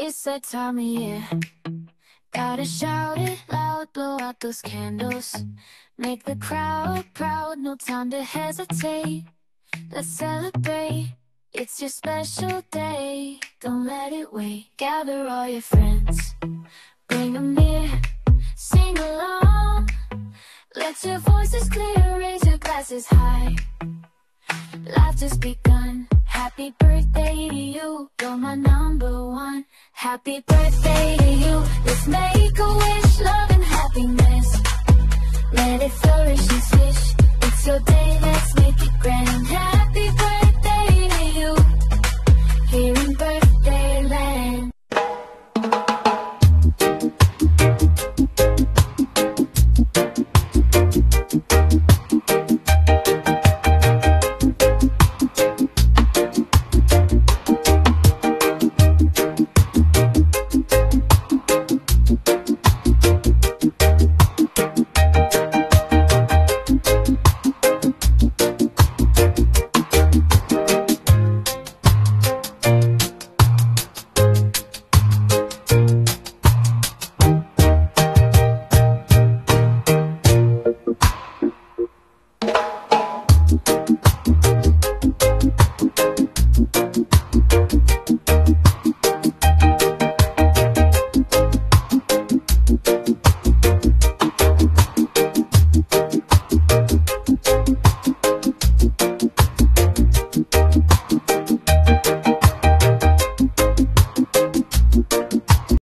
It's that time of year. Gotta shout it loud, blow out those candles. Make the crowd proud, no time to hesitate. Let's celebrate. It's your special day. Don't let it wait. Gather all your friends. Bring them near. Sing along. Let your voices clear. Raise your glasses high. Life just begun. Happy birthday to you. You're my number one. Happy birthday to you. Let's make a wish. Love and happiness. Let it flourish and swish. It's your day. Let's make it grand.